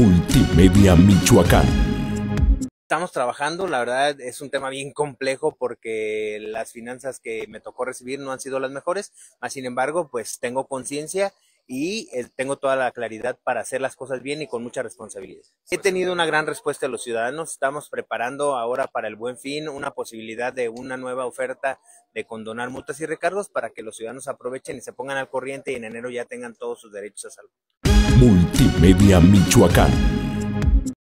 Multimedia Michoacán. Estamos trabajando, la verdad es un tema bien complejo porque las finanzas que me tocó recibir no han sido las mejores, mas sin embargo, pues tengo conciencia y eh, tengo toda la claridad para hacer las cosas bien y con mucha responsabilidad. He tenido una gran respuesta de los ciudadanos, estamos preparando ahora para el buen fin una posibilidad de una nueva oferta de condonar multas y recargos para que los ciudadanos aprovechen y se pongan al corriente y en enero ya tengan todos sus derechos a salvo. Multimedia Michoacán.